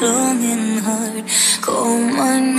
running hard. Cold money.